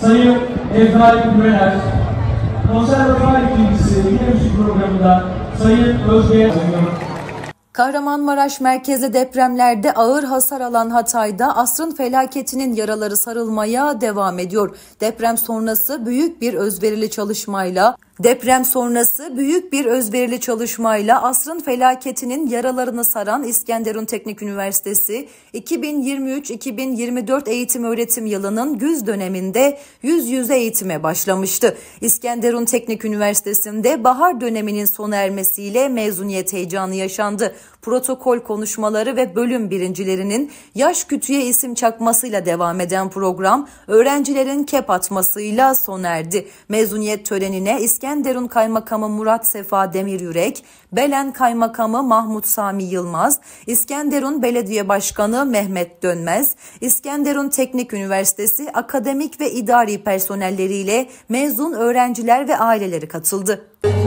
Sayın Evdalik Güvener, konservatuvar ikincisi yine müzik programında Sayın Özge Kahramanmaraş merkezli depremlerde ağır hasar alan Hatay'da asrın felaketinin yaraları sarılmaya devam ediyor. Deprem sonrası büyük bir özverili çalışmayla Deprem sonrası büyük bir özverili çalışmayla asrın felaketinin yaralarını saran İskenderun Teknik Üniversitesi 2023-2024 eğitim öğretim yılının güz döneminde yüz yüze eğitime başlamıştı. İskenderun Teknik Üniversitesi'nde bahar döneminin sona ermesiyle mezuniyet heyecanı yaşandı. Protokol konuşmaları ve bölüm birincilerinin yaş kütüye isim çakmasıyla devam eden program öğrencilerin kep atmasıyla sona erdi. Mezuniyet törenine İskenderun İskenderun Kaymakamı Murat Sefa Demiryürek, Belen Kaymakamı Mahmut Sami Yılmaz, İskenderun Belediye Başkanı Mehmet Dönmez, İskenderun Teknik Üniversitesi akademik ve idari personelleriyle mezun öğrenciler ve aileleri katıldı. Müzik